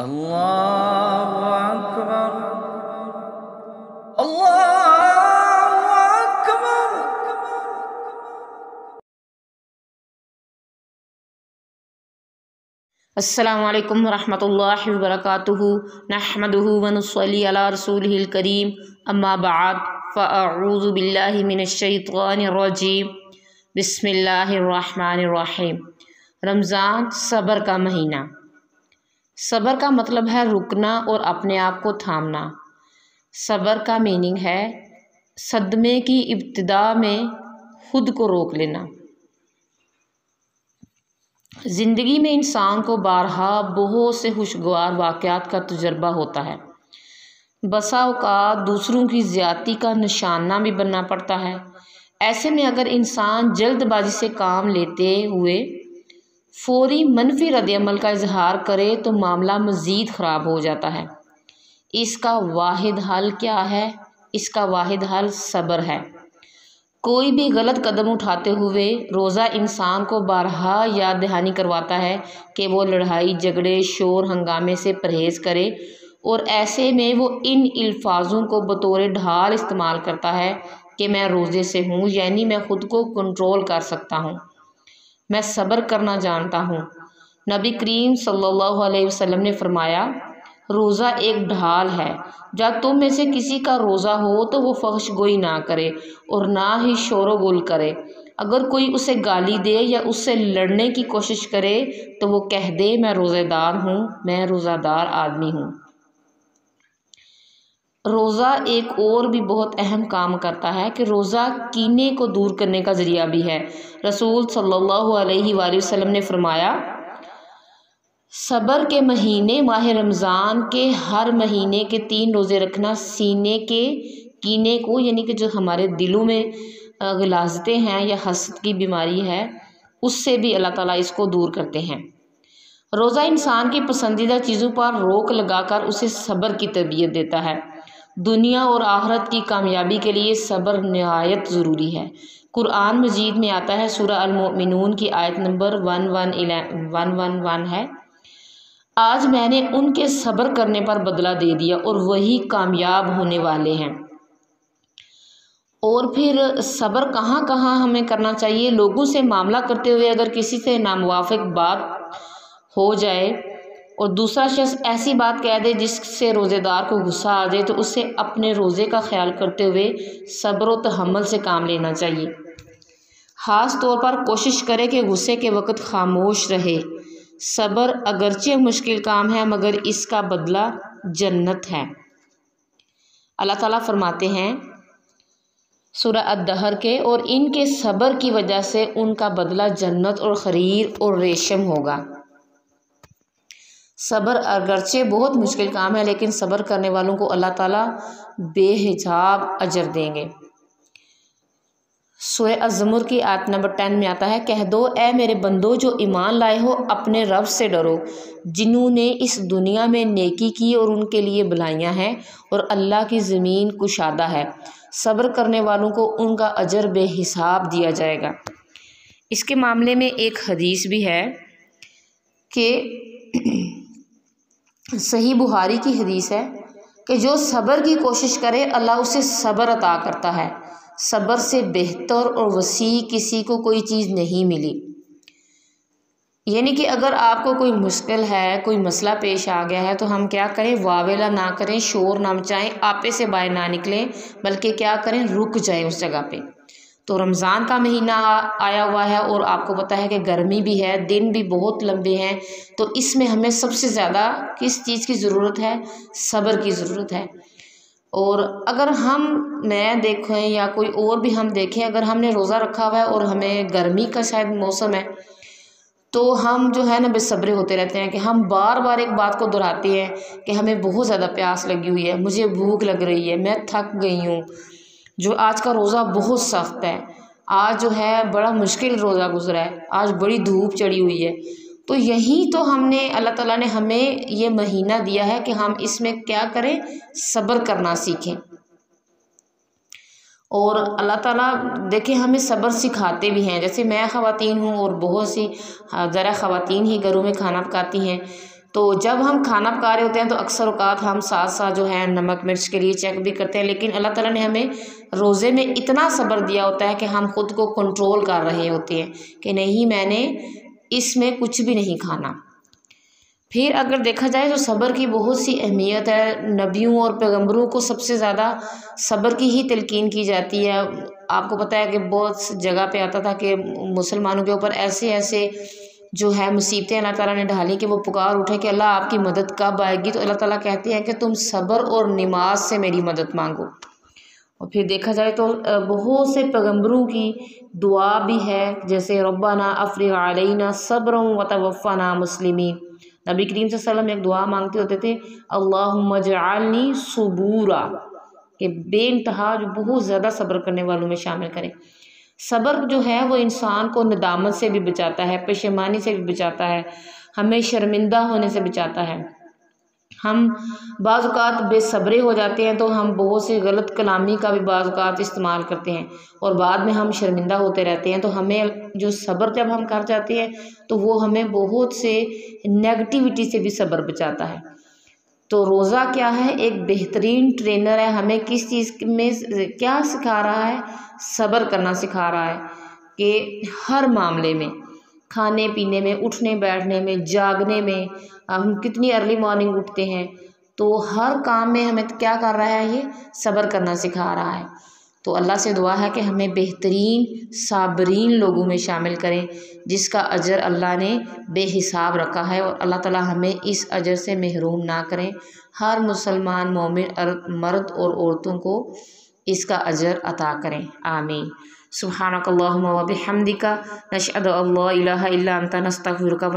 अल्लाह अकबर अल्लाह अकबर असलकम वरहमल वर्क नहमदू वनसली अला रसूल करीम अम्मा बाद फ़ाऊज़ बिल्लामिनशैतवानरजीम बसमिल्लर रहीम रमज़ान सब्र का महीना सब्र का मतलब है रुकना और अपने आप को थामना। सब्र का मीनिंग है सदमे की इब्तदा में खुद को रोक लेना। ज़िंदगी में इंसान को बारहा बहुत से खुशगवार वाक़ात का तजर्बा होता है। बसा अवकात दूसरों की ज़्यादती का निशाना भी बनना पड़ता है। ऐसे में अगर इंसान जल्दबाजी से काम लेते हुए फौरी मनफी रद्दमल का इजहार करे तो मामला मज़ीद ख़राब हो जाता है। इसका वाहिद हल क्या है? इसका वाहिद हल सब्र है। कोई भी गलत कदम उठाते हुए रोज़ा इंसान को बारहा याद दहानी करवाता है कि वो लड़ाई, झगड़े, शोर हंगामे से परहेज़ करे और ऐसे में वो इन अल्फाजों को बतौर ढाल इस्तेमाल करता है कि मैं रोज़े से हूँ, यानी मैं ख़ुद को कंट्रोल कर सकता हूँ। मैं सब्र करना जानता हूँ। नबी करीम सल्लल्लाहु अलैहि वसल्लम ने फरमाया, रोज़ा एक ढाल है। जब तुम में से किसी का रोज़ा हो तो वो फहश गोई ना करे और ना ही शोर गुल करे। अगर कोई उसे गाली दे या उससे लड़ने की कोशिश करे तो वो कह दे, मैं रोज़ेदार हूँ, मैं रोज़ादार आदमी हूँ। रोज़ा एक और भी बहुत अहम काम करता है कि रोज़ा कीने को दूर करने का ज़रिया भी है। रसूल सल्लल्लाहु अलैहि वसल्लम ने फरमाया, सब्र के महीने, माह रमज़ान के हर महीने के तीन रोज़े रखना सीने के, कीने को, यानी कि जो हमारे दिलों में गिलाजते हैं या हसद की बीमारी है, उससे भी अल्लाह ताला इसको दूर करते हैं। रोज़ा इंसान की पसंदीदा चीज़ों पर रोक लगाकर उसे सब्र की तरबियत देता है। दुनिया और आखरत की कामयाबी के लिए सब्र नहायत ज़रूरी है। कुरान मजीद में आता है सूरह अल की आयत number one one one one one है। आज मैंने उनके सब्र करने पर बदला दे दिया और वही कामयाब होने वाले हैं। और फिर सब्र कहाँ कहाँ हमें करना चाहिए? लोगों से मामला करते हुए अगर किसी से नामवाफिक बात हो जाए और दूसरा शख्स ऐसी बात कह दे जिससे रोज़ेदार को गुस्सा आ जाए तो उसे अपने रोज़े का ख्याल करते हुए सब्र तहमल से काम लेना चाहिए। ख़ास तौर पर कोशिश करें कि गुस्से के वक़्त खामोश रहे। सब्र अगरचे मुश्किल काम है, मगर इसका बदला जन्नत है। अल्लाह ताला फरमाते हैं, सूरह अदहर के और इनके सब्र की वजह से उनका बदला जन्नत और खरीर और रेशम होगा। सब्र अगरचे बहुत मुश्किल काम है, लेकिन सब्र करने वालों को अल्लाह ताला बेहिजाब अजर देंगे। सुर अज़मुर की आयत नंबर टेन में आता है, कह दो ए मेरे बंदो, जो ईमान लाए हो, अपने रब से डरो, जिन्होंने इस दुनिया में नेकी की और उनके लिए बुलाइयाँ हैं, और अल्लाह की ज़मीन कुशादा है। सब्र करने वालों को उनका अजर बेहिसाब दिया जाएगा। इसके मामले में एक हदीस भी है कि सही बुहारी की हदीस है कि जो सब्र की कोशिश करे, अल्लाह उसे सब्र अता करता है। सब्र से बेहतर और वसी किसी को कोई चीज़ नहीं मिली। यानी कि अगर आपको कोई मुश्किल है, कोई मसला पेश आ गया है तो हम क्या करें? वावेला ना करें, शोर ना मचाएँ, आपे से बाहर ना निकलें, बल्कि क्या करें? रुक जाएँ उस जगह पे। तो रमज़ान का महीना आया हुआ है और आपको पता है कि गर्मी भी है, दिन भी बहुत लंबे हैं तो इसमें हमें सबसे ज़्यादा किस चीज़ की ज़रूरत है? सब्र की ज़रूरत है। और अगर हम, मैं देखें या कोई और भी हम देखें, अगर हमने रोज़ा रखा हुआ है और हमें गर्मी का शायद मौसम है तो हम जो है ना बेसब्रे होते रहते हैं कि हम बार बार एक बात को दोहराते हैं कि हमें बहुत ज़्यादा प्यास लगी हुई है, मुझे भूख लग रही है, मैं थक गई हूँ जो आज का रोज़ा बहुत सख्त है। आज जो है, बड़ा मुश्किल रोज़ा गुजरा है। आज बड़ी धूप चढ़ी हुई है। तो यही तो हमने, अल्लाह ताला ने हमें ये महीना दिया है कि हम इसमें क्या करें? सब्र करना सीखें। और अल्लाह ताला देखें हमें सब्र सिखाते भी हैं। जैसे मैं ख़वातीन हूँ और बहुत सी, ज़रा ख़वातीन ही घरों में खाना पकाती हैं। तो जब हम खाना पका रहे होते हैं तो अक्सर अवकात हम साथ साथ जो है नमक, मिर्च के लिए चेक भी करते हैं, लेकिन अल्लाह ताला ने हमें रोज़े में इतना सब्र दिया होता है कि हम खुद को कंट्रोल कर रहे होते हैं कि नहीं, मैंने इसमें कुछ भी नहीं खाना। फिर अगर देखा जाए तो सब्र की बहुत सी अहमियत है। नबियों और पैगम्बरों को सबसे ज़्यादा सब्र की ही तलकीन की जाती है। आपको पता है कि बहुत जगह पे आता था कि मुसलमानों के ऊपर ऐसे ऐसे जो है मुसीबतें अल्लाह ताला ने ढाली कि वो पुकार उठे कि अल्लाह आपकी मदद कब आएगी? तो अल्लाह ताला कहते हैं कि तुम सब्र और नमाज़ से मेरी मदद मांगो। और फिर देखा जाए तो बहुत से पैगम्बरों की दुआ भी है, जैसे रब्बाना अफ़रीना सब्र व तवफ़ाना मुस्लिमी नबी करीम वसल्लम एक दुआ मांगते होते थे अल्लाहुम्मजअलनी सबूरा, कि बेनतहा जो बहुत ज़्यादा सब्र करने वालों में शामिल करें। सब्र जो है वो इंसान को नदामत से भी बचाता है, पेशेमानी से भी बचाता है, हमें शर्मिंदा होने से बचाता है। हम बाज़ात बेसब्रे हो जाते हैं तो हम बहुत से गलत कलामी का भी बाज़ात इस्तेमाल करते हैं और बाद में हम शर्मिंदा होते रहते हैं तो हमें जो सब्र जब हम कर जाते हैं तो वो हमें बहुत से नेगटिविटी से भी सब्र बचाता है। तो रोज़ा क्या है? एक बेहतरीन ट्रेनर है। हमें किस चीज़ में क्या सिखा रहा है? सब्र करना सिखा रहा है कि हर मामले में, खाने पीने में, उठने बैठने में, जागने में, हम कितनी अर्ली मॉर्निंग उठते हैं। तो हर काम में हमें क्या कर रहा है ये? सब्र करना सिखा रहा है। तो अल्लाह से दुआ है कि हमें बेहतरीन, साबरीन लोगों में शामिल करें, जिसका अजर अल्लाह ने बेहिसाब रखा है और अल्लाह ताला हमें इस अजर से महरूम ना करें। हर मुसलमान, मोमिन मर्द और औरतों को इसका अजर अता करें। आमीन। सुबहानकल्लाहुम्मा व बिहम्दिका, नशहदु अल्ला इलाहा इल्ला अंता, नस्तगफिरुका